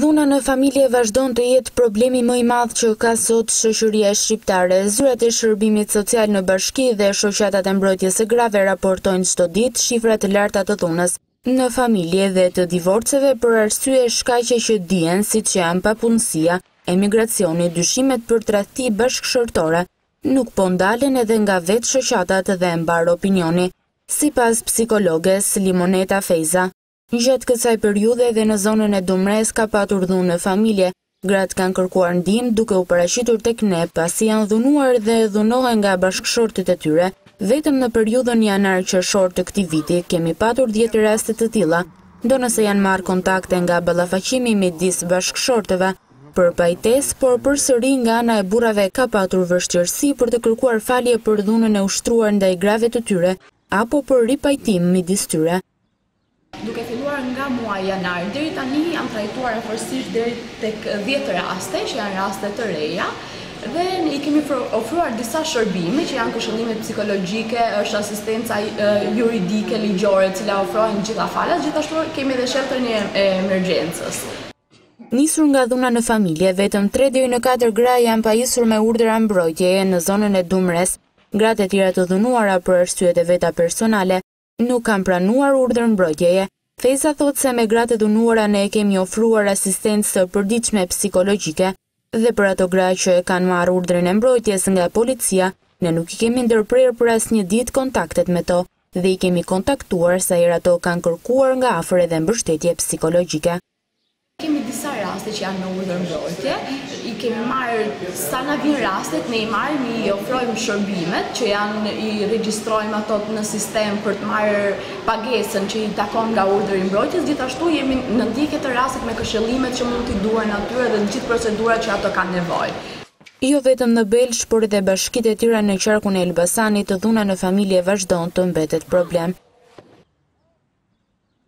Dhuna në familje vazhdon të jetë problemi më i madh që ka sot shoqëria shqiptare. Zyrat e shërbimit social në bashki dhe shoqatat e mbrojtjes së grave raportojnë çdo ditë shifra të larta të dhunës në familje dhe të divorceve për arsye shkaqe që dihen, siç janë papunësia, emigracioni, dyshimet për tradhti bashkëshortore, nuk po ndalen edhe nga vetë shoqatat dhe mbarë opinioni, sipas psikologes Limoneta Fejza. Gjatë kësaj periudhe edhe në zonën e Dumres ka patur dhunë në familje. Gratë kanë kërkuar ndihmë duke u paraqitur tek ne pasi janë dhunuar dhe dhunohen nga bashkëshortët e tyre. Vetëm në periudhën janar-qershor të këtij viti kemi patur dhjetë raste të tilla, ndonëse janë marrë kontakte nga ballafaqimi midis bashkëshortëve për pajtesë, por përsëri nga ana e burrave ka patur vështirësi për të kërkuar falje për dhunën e ushtruar ndaj grave të tyre apo për ripajtim midis tyre. Duke filluar nga muaji janar deri tani janë trajtuar afërsisht deri tek dhjetë raste, që janë raste të reja dhe i kemi ofruar disa shërbime që janë këshillimet psikologjike, është asistenca juridike, ligjore, e cila ofrohen gjitha falas, gjithashtu kemi edhe shelterin e emergjencës. Nisur nga dhuna në familje, vetëm tre deri në katër gra janë pajisur me urdhra mbrojtjeje në zonën e Dumres. Gratë e tjera të dhunuara për arsyet e veta personale Nuk kanë pranuar urdhër mbrojtjeje. Fejza thotë se me gratë e dhunuara ne e kemi ofruar asistencë të përditshme psikologjike dhe për ato gra që e kanë marrë urdhrin e mbrojtjes nga policia, ne nuk i kemi ndërprerë për asnjë ditë kontaktet me to dhe i kemi kontaktuar sa herë ato kanë kërkuar nga afër edhe mbështetje psikologjike. Kemi disa raste që janë në urdhër mbrojtje, i kemi marrë sa na vijnë rastet, ne i marrim, i ofrojmë shërbimet që janë, i regjistrojmë ato në sistem për të marrë pagesën që i takon nga urdhri i mbrojtjes, gjithashtu jemi në ndjekje të rastit me këshillimet që mund t'i duhen atyre dhe të gjithë procedurat që ato kanë nevojë. Jo vetëm në Belsh, por edhe bashkitë e tjera në qarkun e Elbasanit, dhuna në familje vazhdon të mbetet problem.